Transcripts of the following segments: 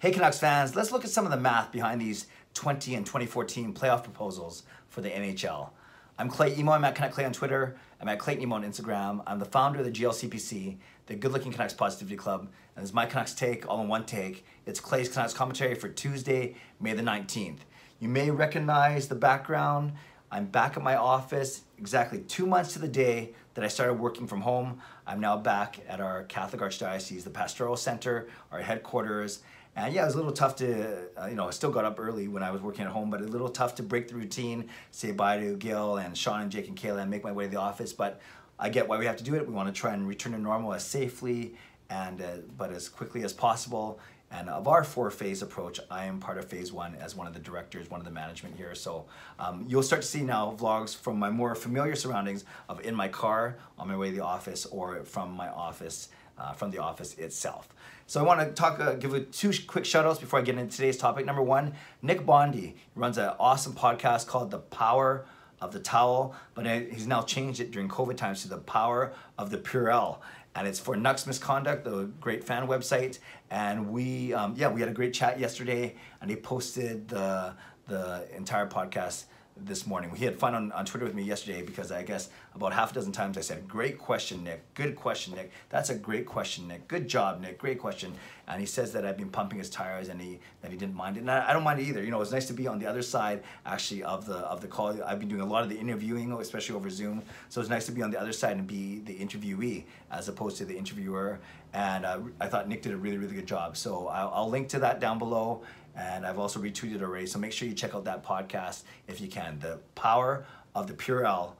Hey Canucks fans, let's look at some of the math behind these 20 and 2014 playoff proposals for the NHL. I'm Clay Imoo, I'm at Canuck Clay on Twitter, I'm at Clayton Imoo on Instagram, I'm the founder of the GLCPC, the Good Looking Canucks Positivity Club, and this is my Canucks take, all in one take. It's Clay's Canucks commentary for Tuesday, May the 19th. You may recognize the background. I'm back at my office exactly two months to the day that I started working from home. I'm now back at our Catholic Archdiocese, the Pastoral Center, our headquarters. And yeah, it was a little tough to, uh, you know, I still got up early when I was working at home, but a little tough to break the routine, say bye to Gil and Sean and Jake and Kayla and make my way to the office. But I get why we have to do it. We want to try and return to normal as safely and uh, but as quickly as possible. And of our four phase approach, I am part of phase one as one of the directors, one of the management here. So um, you'll start to see now vlogs from my more familiar surroundings of in my car, on my way to the office, or from my office, uh, from the office itself. So I want to talk, uh, give two quick shout outs before I get into today's topic. Number one, Nick Bondi runs an awesome podcast called The Power of the Towel, but he's now changed it during COVID times to The Power of the Purell and it's for Nucks Misconduct, the great fan website. And we, um, yeah, we had a great chat yesterday, and he posted the the entire podcast this morning. He had fun on, on Twitter with me yesterday because I guess about half a dozen times I said, Great question, Nick. Good question, Nick. That's a great question, Nick. Good job, Nick. Great question. And he says that I've been pumping his tires and he that he didn't mind it. And I, I don't mind it either. You know, it's nice to be on the other side actually of the of the call. I've been doing a lot of the interviewing, especially over Zoom. So it's nice to be on the other side and be the interviewee as opposed to the interviewer. And uh, I thought Nick did a really, really good job. So I'll, I'll link to that down below and I've also retweeted already. So make sure you check out that podcast if you can. The Power of the Purell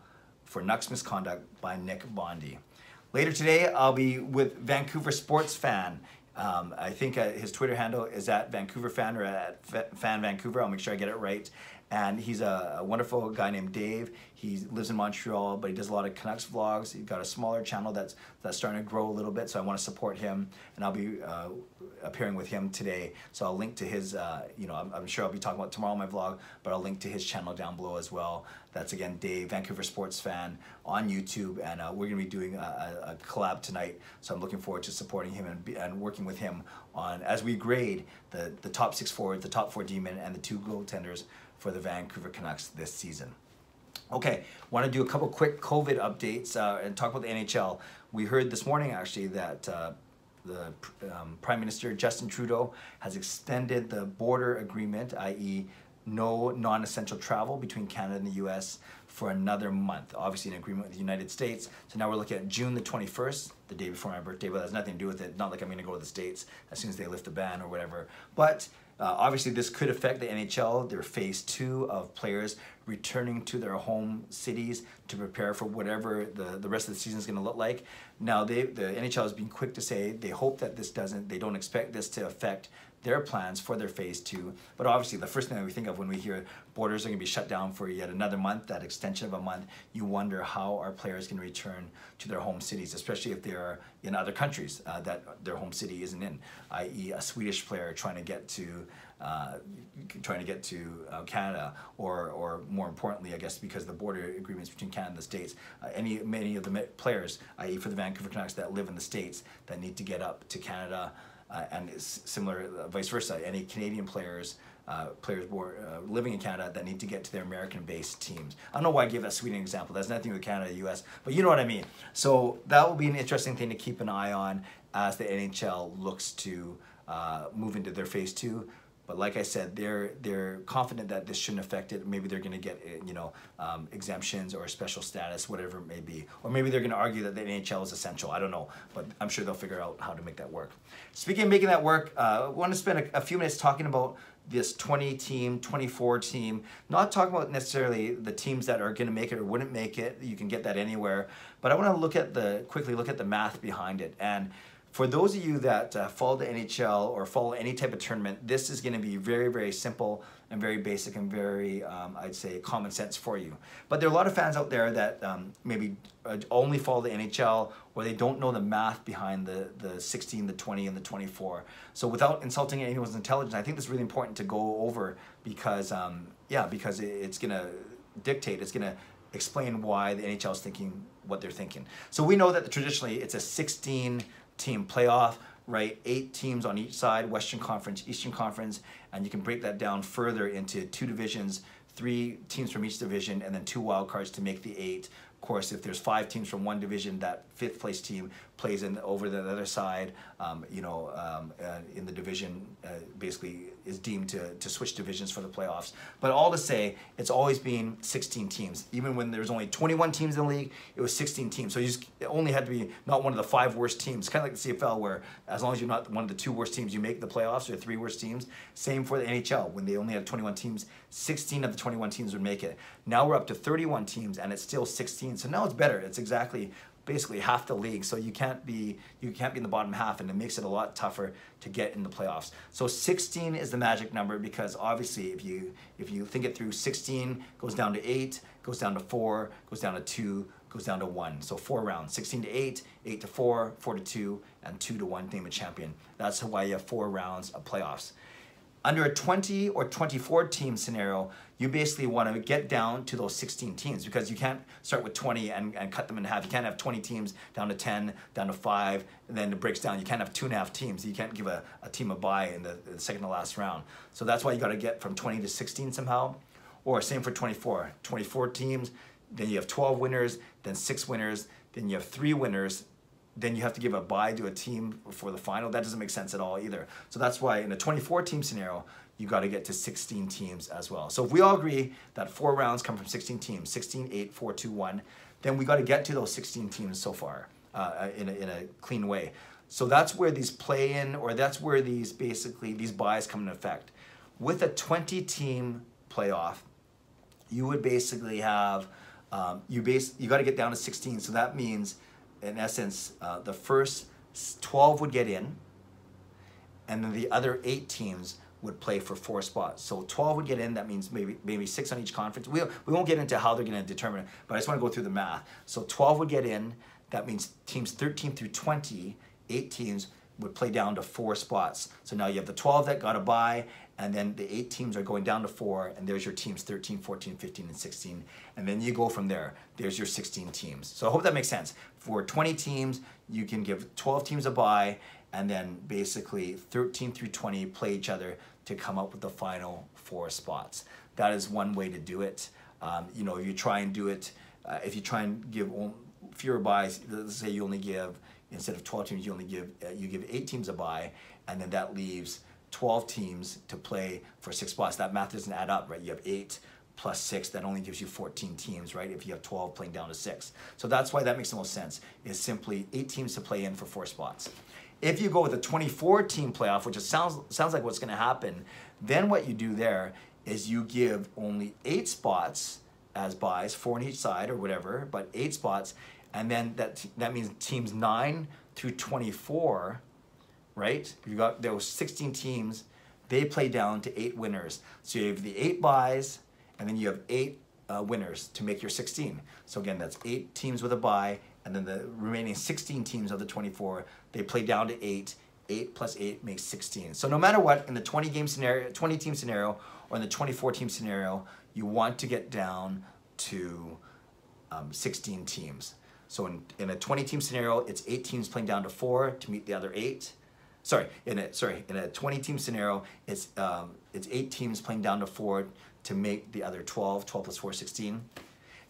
for Nucks Misconduct by Nick Bondi. Later today, I'll be with Vancouver Sports Fan. Um, I think uh, his Twitter handle is at Vancouver Fan or at Fan Vancouver. I'll make sure I get it right and he's a, wonderful guy named Dave. He lives in Montreal, but he does a lot of Canucks vlogs. He's got a smaller channel that's that's starting to grow a little bit, so I want to support him, and I'll be uh, appearing with him today. So I'll link to his, uh, you know, I'm, I'm, sure I'll be talking about tomorrow on my vlog, but I'll link to his channel down below as well. That's again Dave, Vancouver sports fan on YouTube, and uh, we're gonna be doing a, a, collab tonight. So I'm looking forward to supporting him and, be, and working with him on as we grade the the top six forwards, the top four D men, and the two goaltenders for the Vancouver Canucks this season. Okay, want to do a couple quick COVID updates uh, and talk about the NHL. We heard this morning actually that uh, the um, Prime Minister Justin Trudeau has extended the border agreement, i.e., no non-essential travel between Canada and the U.S. for another month. Obviously, an agreement with the United States. So now we're looking at June the 21st, the day before my birthday, but that has nothing to do with it. Not like I'm going to go to the States as soon as they lift the ban or whatever. But uh, obviously, this could affect the NHL, their phase two of players returning to their home cities to prepare for whatever the, the rest of the season is going to look like. Now, they, the NHL has been quick to say they hope that this doesn't, they don't expect this to affect their plans for their phase two. But obviously, the first thing that we think of when we hear borders are going to be shut down for yet another month, that extension of a month, you wonder how our players can return to their home cities, especially if they are in other countries uh, that their home city isn't in, i.e., a Swedish player trying to get to uh, trying to get to uh, Canada, or, or more importantly, I guess, because the border agreements between Canada and the States, uh, any many of the players, i.e., for the Vancouver Canucks that live in the States, that need to get up to Canada uh, and similar, uh, vice versa. Any Canadian players, uh, players born, uh, living in Canada that need to get to their American-based teams. I don't know why I gave that Sweden example. That's nothing with Canada, U.S., but you know what I mean. So that will be an interesting thing to keep an eye on as the NHL looks to uh, move into their phase two. But like I said, they're they're confident that this shouldn't affect it. Maybe they're going to get eh, you know um, exemptions or special status, whatever it may be. Or maybe they're going to argue that the NHL is essential. I don't know, but I'm sure they'll figure out how to make that work. Speaking of making that work, uh, I want to spend a, a few minutes talking about this 20 team, 24 team, not talking about necessarily the teams that are going to make it or wouldn't make it. You can get that anywhere. But I want to look at the quickly look at the math behind it. And for those of you that uh, follow the NHL or follow any type of tournament, this is going to be very, very simple and very basic and very, um, I'd say, common sense for you. But there are a lot of fans out there that um, maybe uh, only follow the NHL or they don't know the math behind the, the 16, the 20, and the 24. So without insulting anyone's intelligence, I think is really important to go over because, um, yeah, because it's going to dictate, it's going to explain why the NHL is thinking what they're thinking. So we know that traditionally it's a 16 team playoff. right? Eight teams on each side, Western Conference, Eastern Conference, and you can break that down further into two divisions, three teams from each division, and then two wild cards to make the eight. Of course, if there's five teams from one division, that fifth place team plays in over the other side. Um, you know, um, uh, in the division, uh, basically is deemed to, to switch divisions for the playoffs. But all to say, it's always been 16 teams. Even when there's only 21 teams in the league, it was 16 teams. So you just, only had to be not one of the five worst teams. Kind of like the CFL, where as long as you're not one of the two worst teams, you make the playoffs, or three worst teams. Same for the NHL. When they only had 21 teams, 16 of the 21 teams would make it. Now we're up to 31 teams, and it's still 16. So now it's better. It's exactly basically half the league. So you can't be you can't be in the bottom half, and it makes it a lot tougher to get in the playoffs. So 16 is the magic number because obviously if you if you think it through, 16 goes down to eight, goes down to four, goes down to two, goes down to one. So four rounds, 16 to eight, eight to four, four to two, and two to one name a champion. That's why you have four rounds of playoffs. Under a 20 or 24 team scenario, you basically want to get down to those 16 teams because you can't start with 20 and, and cut them in half. You can't have 20 teams down to 10, down to 5, and then it breaks down. You can't have two and a half teams. You can't give a, a team a bye in the, the second to last round. So that's why you got to get from 20 to 16 somehow. Or same for 24. 24 teams, then you have 12 winners, then 6 winners, then you have 3 winners, then you have to give a bye to a team for the final. That doesn't make sense at all either. So that's why in a 24 team scenario, you got to get to 16 teams as well. So if we all agree that four rounds come from 16 teams, 16, 8, 4, 2, 1, then we got to get to those 16 teams so far uh, in, a, in a clean way. So that's where these play in, or that's where these basically, these byes come into effect. With a 20 team playoff, you would basically have, um, you base, you got to get down to 16. So that means in essence, uh, the first 12 would get in, and then the other eight teams would play for four spots. So 12 would get in, that means maybe maybe six on each conference. We, we won't get into how they're gonna determine it, but I just wanna go through the math. So 12 would get in, that means teams 13 through 20, eight teams would play down to four spots. So now you have the 12 that got a bye, and then the eight teams are going down to four, and there's your teams 13, 14, 15, and 16. And then you go from there. There's your 16 teams. So I hope that makes sense. For 20 teams, you can give 12 teams a bye, and then basically 13 through 20 play each other to come up with the final four spots. That is one way to do it. Um, you know, if you try and do it, uh, if you try and give fewer byes, let's say you only give, instead of 12 teams, you only give, uh, you give eight teams a bye, and then that leaves 12 teams to play for six spots. That math doesn't add up, right? You have eight plus six, that only gives you 14 teams, right? If you have 12 playing down to six. So that's why that makes the most sense, is simply eight teams to play in for four spots. If you go with a 24 team playoff, which sounds, sounds like what's gonna happen, then what you do there is you give only eight spots as byes, four on each side or whatever, but eight spots, and then that, that means teams nine through 24 right? You got those 16 teams, they play down to eight winners. So you have the eight byes, and then you have eight uh, winners to make your 16. So again, that's eight teams with a bye, and then the remaining 16 teams of the 24, they play down to eight. Eight plus eight makes 16. So no matter what, in the 20 game scenario, 20 team scenario, or in the 24 team scenario, you want to get down to um, 16 teams. So in, in a 20 team scenario, it's eight teams playing down to four to meet the other eight sorry, in a sorry in a 20 team scenario, it's um, it's eight teams playing down to four to make the other 12. 12 plus 4, 16.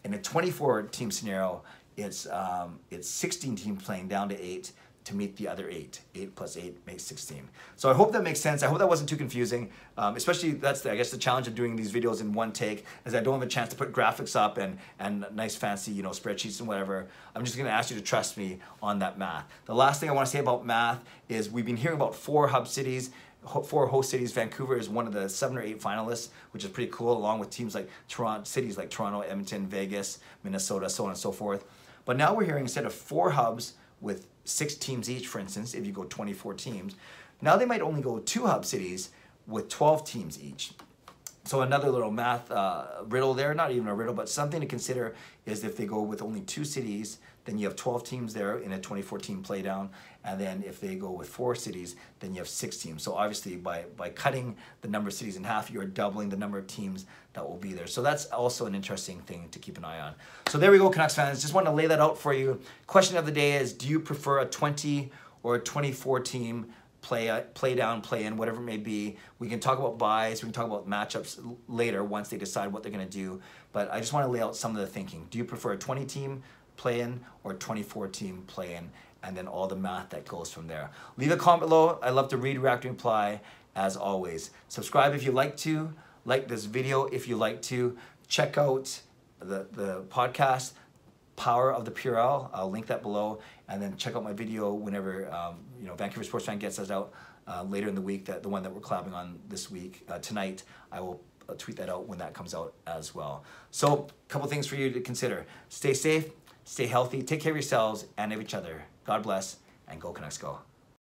In a 24 team scenario, it's um, it's 16 teams playing down to eight to meet the other eight. Eight plus eight makes 16. So I hope that makes sense. I hope that wasn't too confusing. Um, especially that's the, I guess the challenge of doing these videos in one take is I don't have a chance to put graphics up and, and nice fancy, you know, spreadsheets and whatever. I'm just gonna ask you to trust me on that math. The last thing I wanna say about math is we've been hearing about four hub cities four host cities. Vancouver is one of the seven or eight finalists, which is pretty cool, along with teams like Toronto, cities like Toronto, Edmonton, Vegas, Minnesota, so on and so forth. But now we're hearing instead of four hubs with six teams each, for instance, if you go 24 teams. Now they might only go two hub cities with 12 teams each. So another little math uh, riddle there, not even a riddle, but something to consider is if they go with only two cities, then you have 12 teams there in a 24 team playdown. And then if they go with four cities, then you have six teams. So obviously by, by cutting the number of cities in half, you're doubling the number of teams that will be there. So that's also an interesting thing to keep an eye on. So there we go, Canucks fans. Just want to lay that out for you. Question of the day is, do you prefer a 20 or a 24 team play uh, play down, play in, whatever it may be. We can talk about byes. We can talk about matchups later once they decide what they're going to do. But I just want to lay out some of the thinking. Do you prefer a 20 team play in or 24 team play in? And then all the math that goes from there. Leave a comment below. I love to read, react, and reply as always. Subscribe if you like to. Like this video if you like to. Check out the, the podcast, Power of the Purell. I'll link that below. And then check out my video whenever um, you know Vancouver Sports Fan gets us out uh, later in the week. That the one that we're collabing on this week uh, tonight. I will uh, tweet that out when that comes out as well. So, a couple things for you to consider: stay safe, stay healthy, take care of yourselves and of each other. God bless, and go Canucks go.